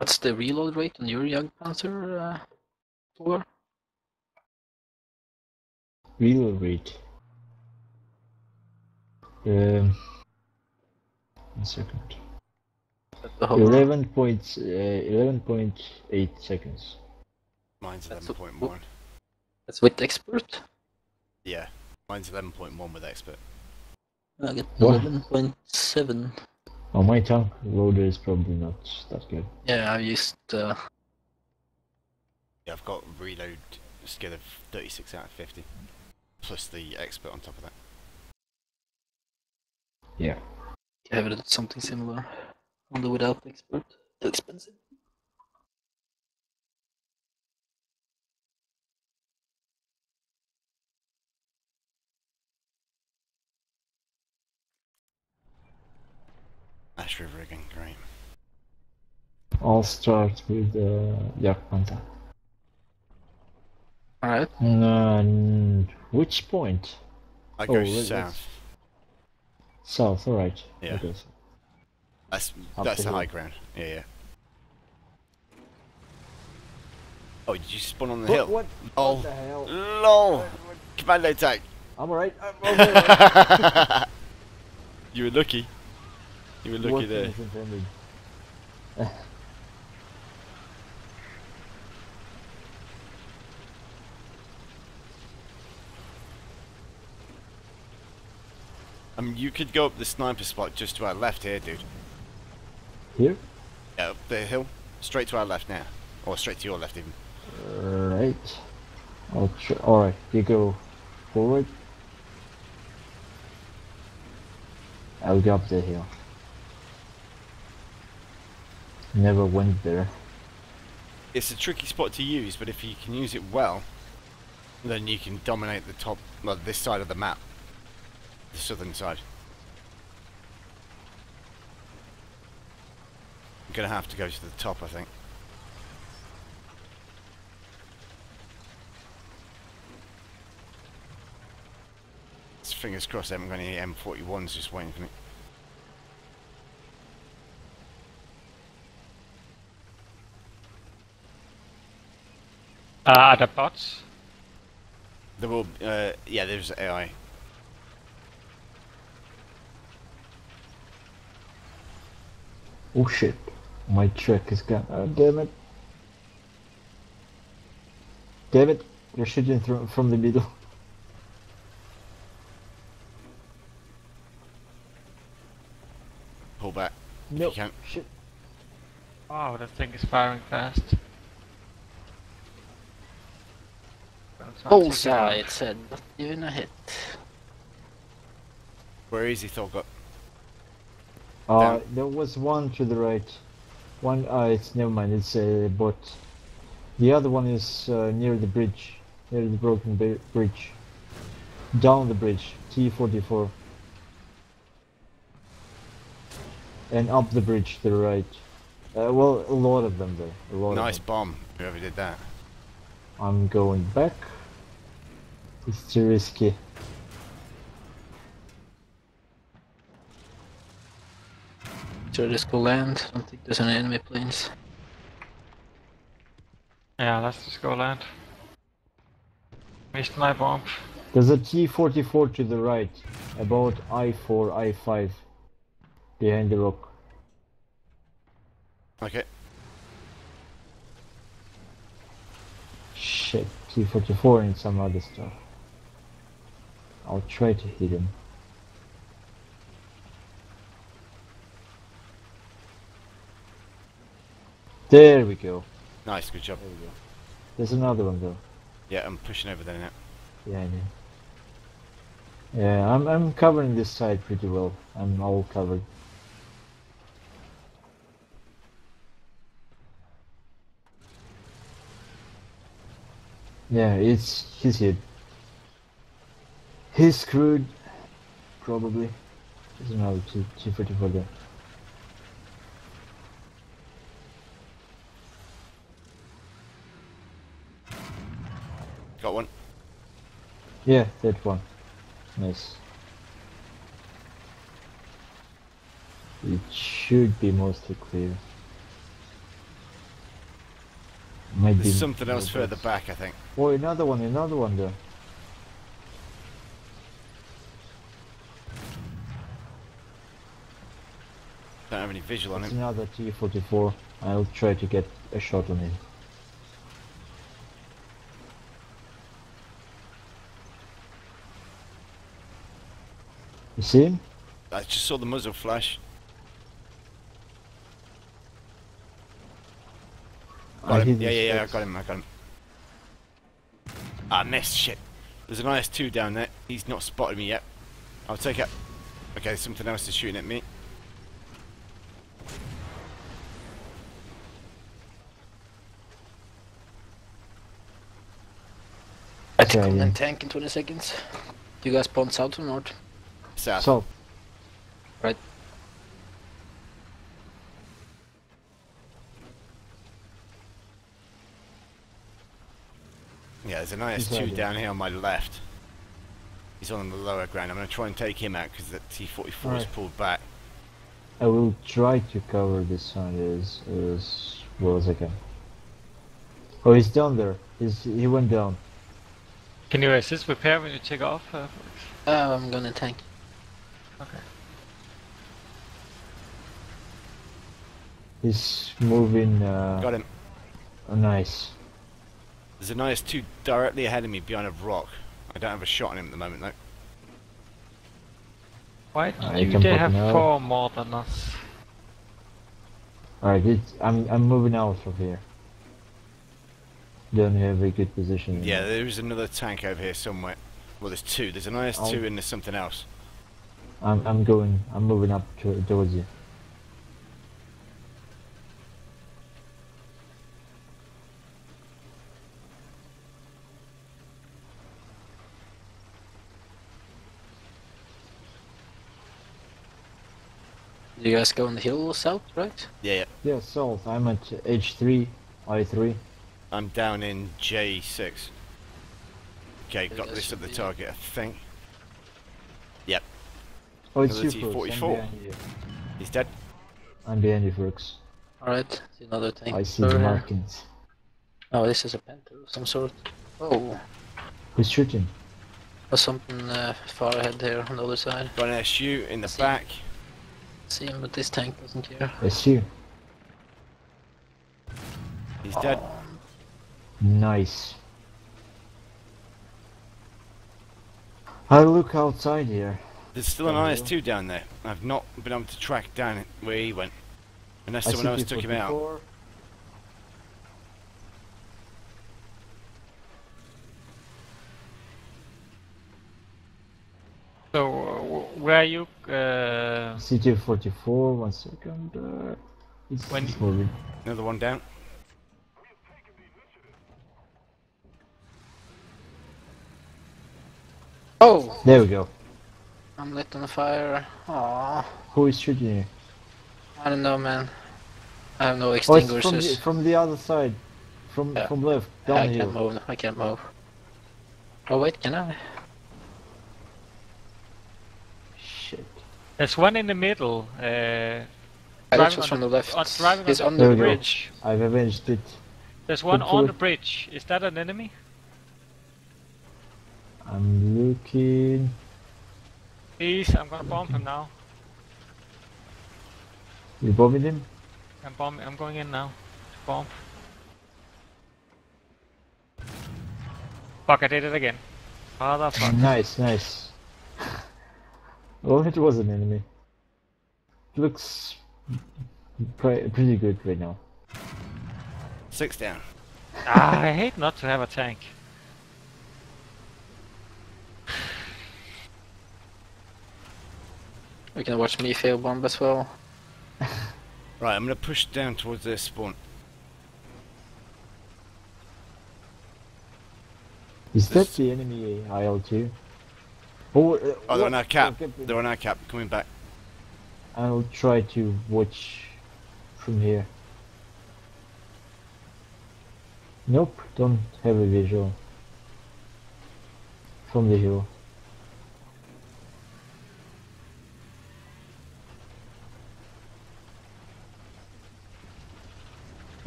What's the reload rate on your Jagdpanzer, uh, Thor? Reload rate. Um, one second. At the whole- Eleven point uh, eleven point eight seconds. Mine's That's eleven point one. That's with expert. Yeah, mine's eleven point one with expert. I get eleven point seven. Oh, my tank loader is probably not that good. Yeah, I've used uh, Yeah, I've got reload skill of thirty six out of fifty, plus the expert on top of that. Yeah. have it something similar on the without expert. Too expensive. Ash River again, great. I'll start with uh, Jagdpanther. Alright. And which point? I Oh, go let- let's- south. South. All right. Yeah. Okay. That's Up that's the the hill. high ground. Yeah, yeah. Oh, did you spawn on the hill? What? Oh, What the hell? lol! Commando attack. I'm alright. I'm okay. you were lucky. You were lucky Working there. intended. I mean, you could go up the sniper spot just to our left here, dude. Here. Yeah, up the hill. Straight to our left now. Or straight to your left even. Right. Alright, You go forward. I'll go up the hill. Never went there. It's a tricky spot to use, but if you can use it well, then you can dominate the top, well, this side of the map. The southern side. I'm gonna have to go to the top, I think. Fingers crossed I haven't got any M41s just waiting for me. Uh, are there bots? There will, uh, yeah, there's AI. Oh shit. My truck is gone. Oh, damn it. Damn it. They're shooting through from the middle. Pull back. No. You can. Shit. Oh, that thing is firing fast. Don't sound too Bullseye, good. it said, not even a hit. Where is he, Tholgar? Uh, Down. there was one to the right. One, uh, it's never mind. It's a bot. The other one is uh, near the bridge, near the broken bridge. Down the bridge, T44. And up the bridge to the right. Uh, well, a lot of them there. A lot Nice of them. bomb, whoever did that. I'm going back. It's too risky. So just go land. I don't think there's any enemy planes. Yeah, let's just go land. Missed my bomb. There's a T44 to the right, about I4, I5, behind the rock. Okay. Shit, T44 and some other stuff. I'll try to hit him. There we go. Nice, good job. There we go. There's another one though. Yeah, I'm pushing over there now. Behind him. Yeah, I'm I'm covering this side pretty well. I'm all covered. Yeah, it's he's hit. He's screwed. Probably. Two two forty four there. Got one. Yeah, that one. Nice. It should be mostly clear. Might There's something else further back, I think. Oh, another one, another one there. Have any visual on It's him. another T-44. I'll try to get a shot on him. You see him? I just saw the muzzle flash. Got I him. Yeah, yeah, yeah, I got him, I got him. Ah, missed, shit. There's an IS-2 down there. He's not spotted me yet. I'll take it. Okay, something else is shooting at me. I take Okay, on yeah. and tank in 20 seconds. You guys spawn south or north? South. So, Right. Yeah, there's an He's IS-2 ready. down here on my left. He's on the lower ground. I'm going to try and take him out because the T-44 is Alright. pulled back. I will try to cover this side as, as well as I can. Oh, he's down there. He's, he went down. Can you assist repair when you take off? Uh, Felix? Oh, I'm gonna tank. okay. He's moving. Uh, Got him. oh, nice. There's an IS-2 directly ahead of me behind a rock. I don't have a shot on him at the moment though. Why Uh, do you can they have now. four more than us? Alright, it's- I'm I'm moving out from here. Don't have a good position. Yeah, there is another tank over here somewhere. Well, there's two. There's an IS-2 I'll- and there's something else. I'm I'm going. I'm moving up to, towards you. You guys go on the hill south, right? Yeah, yeah. Yeah, south. I'm at H3, I3. I'm down in J6. Okay, got that this at the target, I think. Yep. Oh, it's Another you, T44. behind. He's dead. I'm behind you, Brooks. Alright, see another tank. I see over the here. markings. Oh, this is a panther of some sort. Oh, Who's shooting? there's something uh, far ahead here on the other side. Got an SU in the See. back. See him, but this tank doesn't care. It's you. He's dead. Nice. I look outside here. There's still an Oh. IS-2 down there. I've not been able to track down it where he went. Unless I someone else took him out. So, uh, where are you? Uh, CT44, one second. Uh, it's, When it's you- moving. Another one down. Oh, There we go. I'm lit on fire. Aww. Who is shooting you? I don't know, man. I have no Oh, from the, extinguishers. from the other side. From Yeah. from left, down I down can't here. move. I can't move. Oh wait, can I? Shit. there's one in the middle. Uh, Driving was on from the left. uh, driving He's on on the, There the we go. bridge. I've avenged it. There's one Hopefully- on the bridge. Is that an enemy? I'm looking. Please, I'm gonna bomb him now. You bombing him? I'm bombing. I'm going in now. To bomb. Fuck! I did it again. Motherfucker. Nice, nice. Well, it was an enemy. Looks pre- pretty good right now. Six down. ah, I hate not to have a tank. We can watch me fail bomb as well. Right, I'm going to push down towards their spawn. Is that the enemy IL2? Oh, uh, Oh, they're what? on our cap. Okay, They're on our cap. Coming back. I'll try to watch from here. Nope, don't have a visual. From the hill.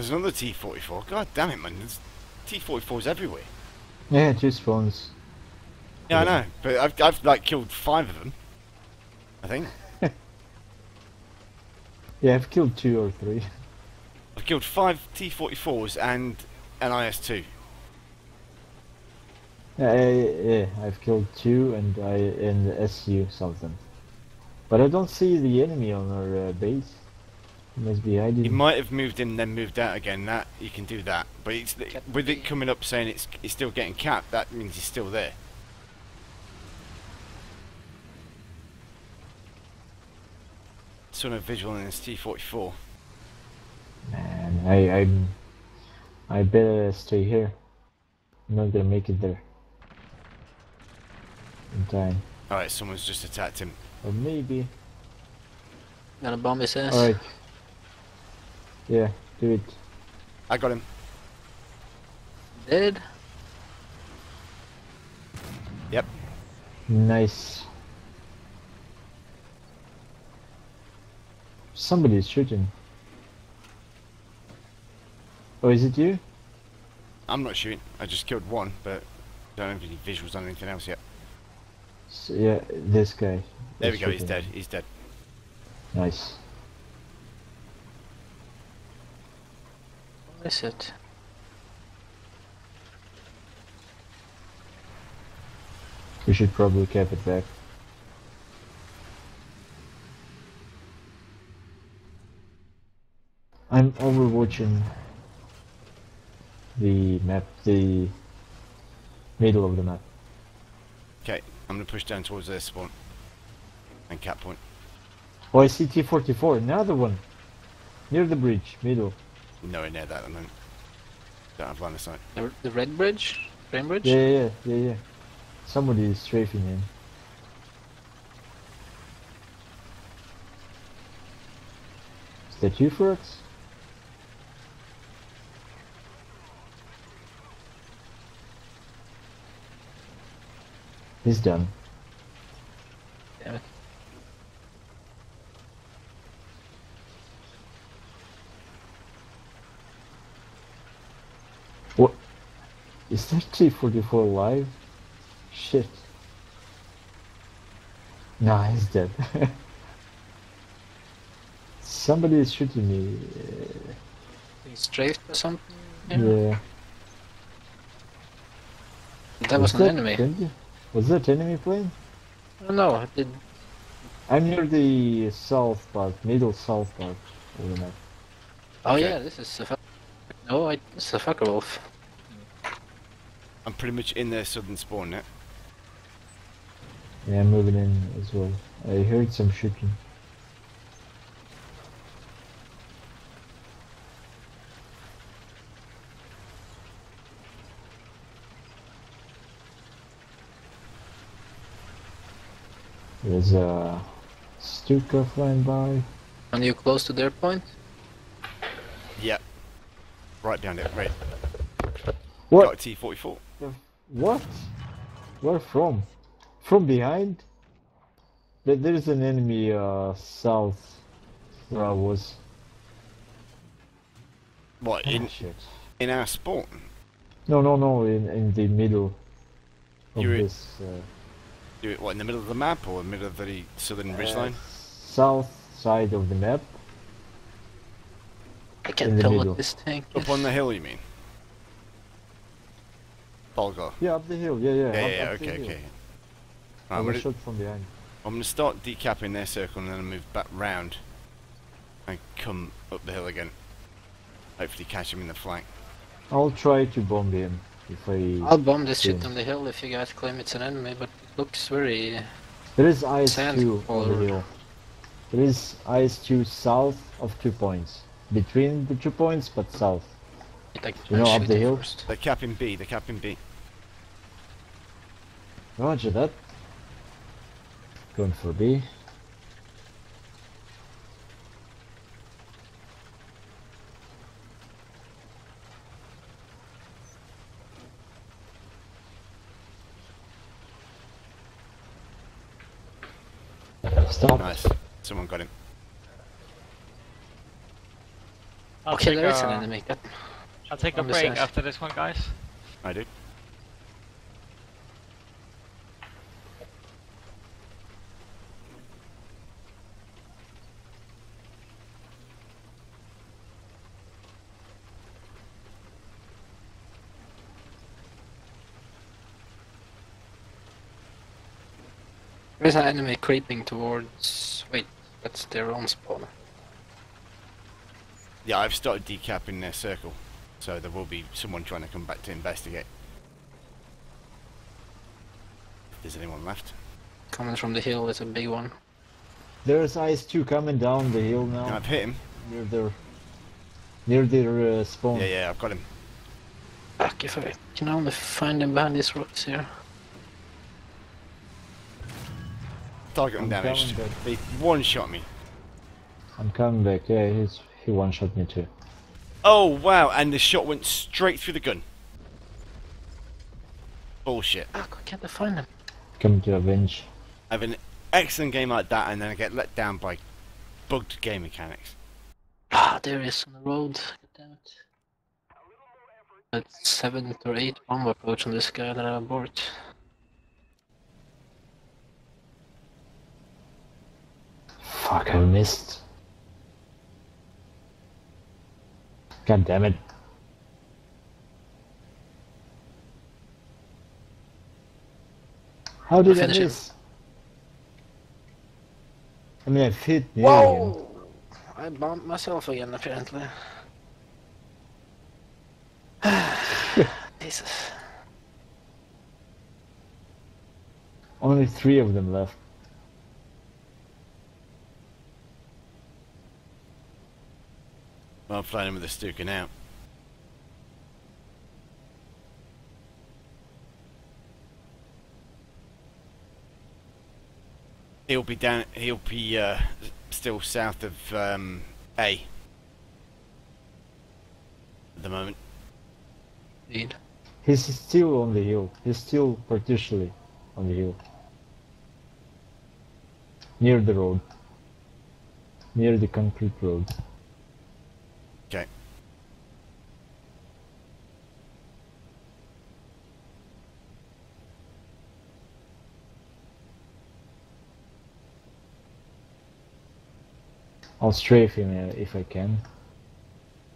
There's another T44. God damn it, man. There's T44s everywhere. Yeah, two spawns. Yeah, I know. But I've, I've like killed five of them. I think. Yeah, I've killed two or three. I've killed five T44s and an IS-2. Yeah, I, yeah, I've killed two and I and the SU something. But I don't see the enemy on our uh, base. He must be. He might have moved in, and then moved out again. That you can do that, but it's with it coming up saying it's it's still getting capped. That means he's still there. So no visual in his T44. Man, I I'm I better stay here. I'm not gonna make it there. In time. All right, someone's just attacked him. Or maybe. Gonna bomb his ass. Alright. Yeah, do it. I got him. Dead. Yep. Nice. Somebody's shooting. Oh, is it you? I'm not shooting. I just killed one, but don't have any visuals on anything else yet. S yeah, this guy. There we is go. He's dead. He's dead. Nice. Is it? We should probably cap it back. I'm overwatching the map, the middle of the map. Okay, I'm gonna push down towards their spawn and cap point. Oh, I see T-44, another one! Near the bridge, middle. Nowhere near that at the moment. Don't have line of sight. The, the red bridge? Green bridge? Yeah, yeah, yeah, yeah, yeah. Somebody is strafing him. Is that you, Furax? He's done. Is that T-44 live? Shit. Nah, he's dead. Somebody is shooting me. He strafed or something? Yeah. That was an enemy. enemy. Was that enemy plane? No, I didn't. I'm near the south part, middle south part of the map. Oh Okay. yeah, this is a fuck. No, I, this is a Focke-Wulf. I'm pretty much in their southern spawn now. Yeah, I'm moving in as well. I heard some shooting. There's a Stuka flying by. Are you close to their point? Yep. Right behind it. Right. What? Got a T44. What? Where from? From behind? There, there's an enemy uh, south where I was. What Ah, in shit. in our spawn? No, no, no, in, in the middle of You're in- this uh, Do what in the middle of the map or in the middle of the southern ridgeline? uh, south side of the map. I can't tell middle. what this tank is. Up on the hill, you mean? Tholgar. Yeah, up the hill. Yeah, yeah. Yeah, up, yeah, up okay, okay. I Right, I'm, gonna, shot from behind. I'm gonna start decapping their circle and then move back round and come up the hill again. Hopefully catch him in the flank. I'll try to bomb him if I. I'll bomb this shit on the hill if you guys claim it's an enemy, but it looks very... There is Sand IS-2 all on the hill. There is IS-2 south of two points. Between the two points, but south. Like, You know, up the hill? first. They're capping B, they're capping B. Roger that. Going for B. Stop. Nice. Someone got him. I'll okay, take there a, is an enemy. I'll take a on the break side. after this one, guys. I do. Is an enemy creeping towards. Wait, that's their own spawn. Yeah, I've started decapping their circle, so there will be someone trying to come back to investigate. If there's anyone left. Coming from the hill is a big one. There's ice two coming down the hill now I've hit him. near their near their uh, spawn. Yeah, yeah, I've got him. Fuck, if I can only find them behind these rocks here. Target I'm undamaged. coming back. They one shot me. I'm coming back. Yeah, he's he one shot me too. Oh wow! And the shot went straight through the gun. Bullshit. Fuck, why can't I find them? Coming to avenge. I have an excellent game like that, and then I get let down by bugged game mechanics. Ah, there he is on the road. God damn it. That's seventh or eighth bomb approach on this guy that I abort. Fuck, I missed. God damn it. How did I miss? I mean, I fit near him. Whoa! I bombed myself again, apparently. Jesus. Only three of them left. Well, I'm flying in with the Stuka now. He'll be down. He'll be uh, still south of um, A. At the moment. Indeed. He's still on the hill. He's still partially on the hill. Near the road. Near the concrete road. Okay. I'll strafe him uh, if I can.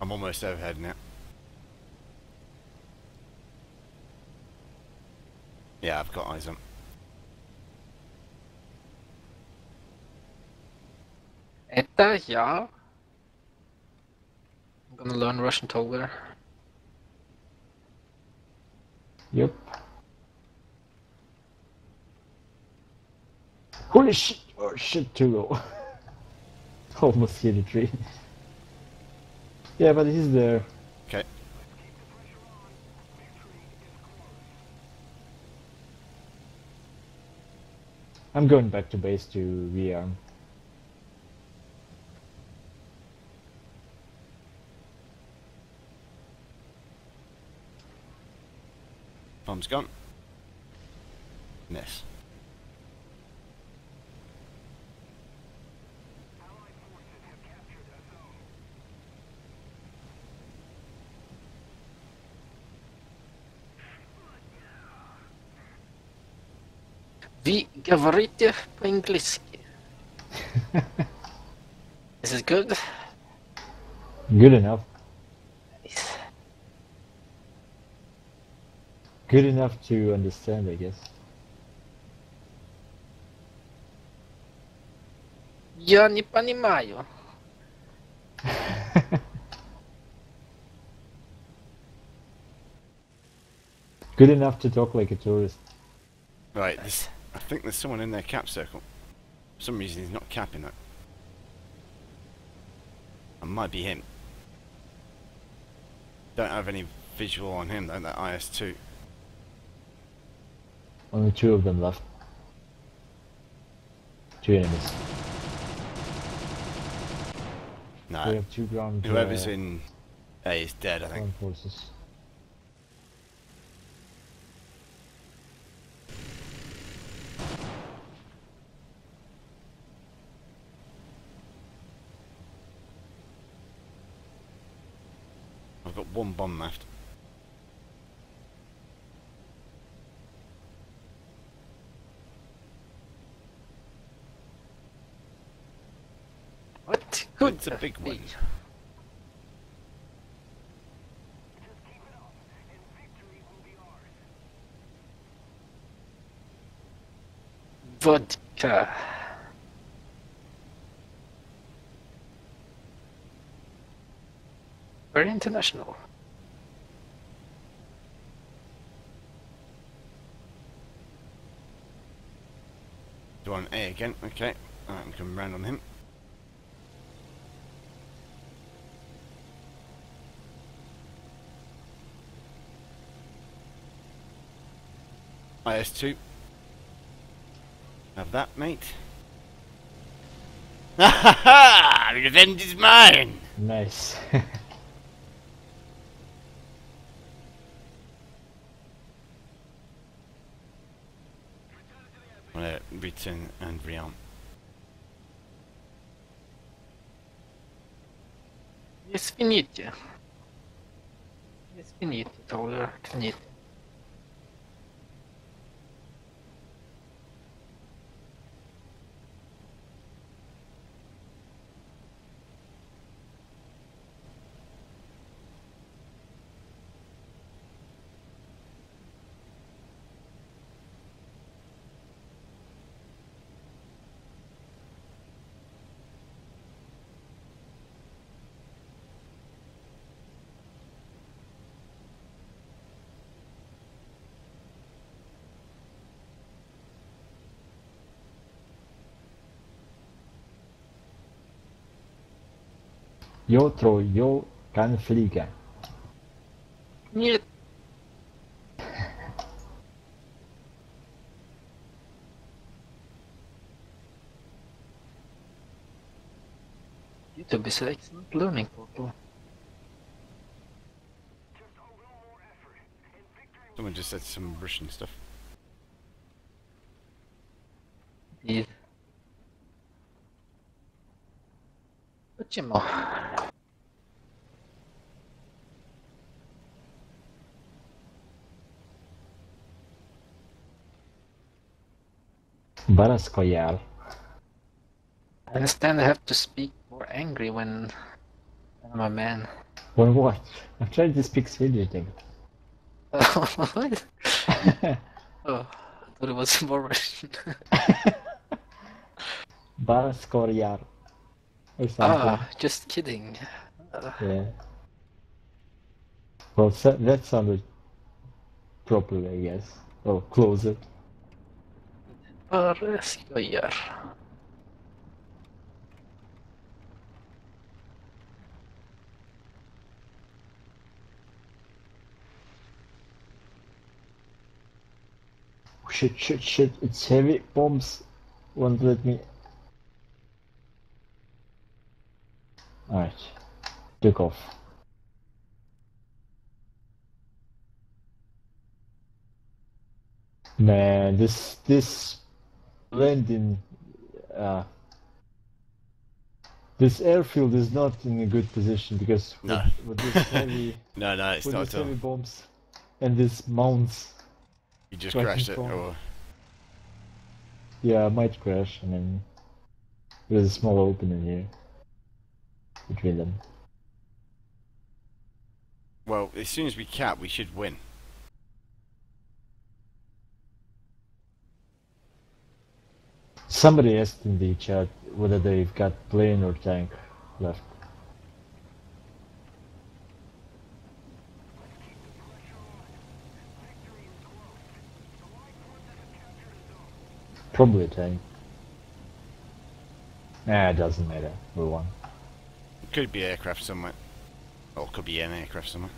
I'm almost overhead now. Yeah, I've got eyes on. Etta, ja. I'm gonna learn Russian Togler. Yep. Holy shit! Oh shit, to go. Almost hit a tree. yeah, but he's there. Okay. I'm going back to base to rearm. Bomb's gone. Miss. Ви говорите по-английски. Is it good? Good enough. Nice. Good enough to understand, I guess. Я не понимаю. Good enough to talk like a tourist. Right, this, I think there's someone in their cap circle. For some reason he's not capping that. That might be him. Don't have any visual on him though, that IS-2. Only two of them left. Two enemies. No. we have two ground. whoever's uh, in A is dead I think. ground forces. One bomb left. What? Good. It's a big one. Vodka. Very international. Do on A again. Okay. Alright, I'm coming round on him. IS2. Have that, mate. Ha ha ha! Revenge is mine! Nice. I'm gonna return and rearm. Извините. Извините, толерантните. Jag tror jag kan flyga. Нет. YouTube is an excellent learning portal. Someone just said some Russian stuff. ciemno. I understand I have to speak more angry when I'm a man. When what? I'm trying to speak Swedish. what? oh, I thought it was more Russian. Or something. ah, just kidding. Uh, Yeah. Well, that sounded properly, I guess. Or closer. bara skojar. Shit, shit, shit. It's heavy. Bombs won't let me. Alright. Took off. Man, this this landing uh this airfield is not in a good position because with, No. with this heavy No, no, it's with not these heavy bombs and these mounts You just crashed it, or Yeah, I might crash. I mean, there's a small opening here between them. well, as soon as we cap, we should win. Somebody asked in the chat whether they've got plane or tank left. Probably a tank. Nah, it doesn't matter. We won. Could be aircraft somewhere, or could be an aircraft somewhere.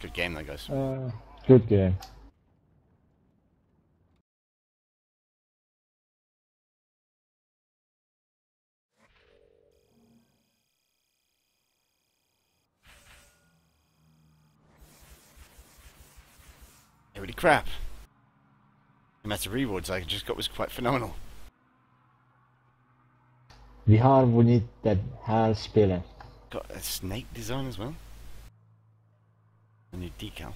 Good game, though, guys. Uh, good game. Holy crap! The amount of rewards I just got was quite phenomenal. We have we need that här spiller. Got a snake design as well. A new decal.